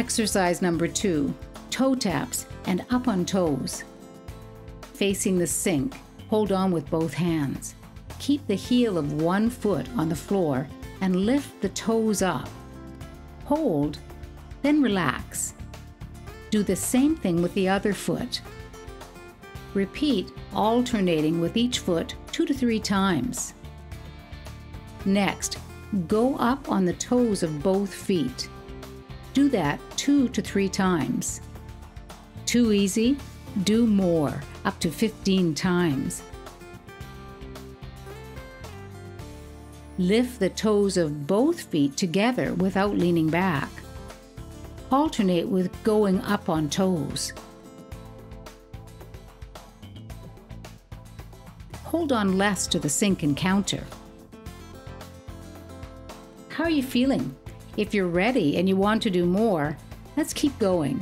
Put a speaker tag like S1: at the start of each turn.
S1: Exercise number two toe taps and up on toes. Facing the sink, hold on with both hands. Keep the heel of one foot on the floor and lift the toes up. Hold, then relax. Do the same thing with the other foot. Repeat, alternating with each foot two to three times. Next, go up on the toes of both feet. Do that two to three times. Too easy? Do more, up to 15 times. Lift the toes of both feet together without leaning back. Alternate with going up on toes. Hold on less to the sink and counter. How are you feeling? If you're ready and you want to do more, let's keep going.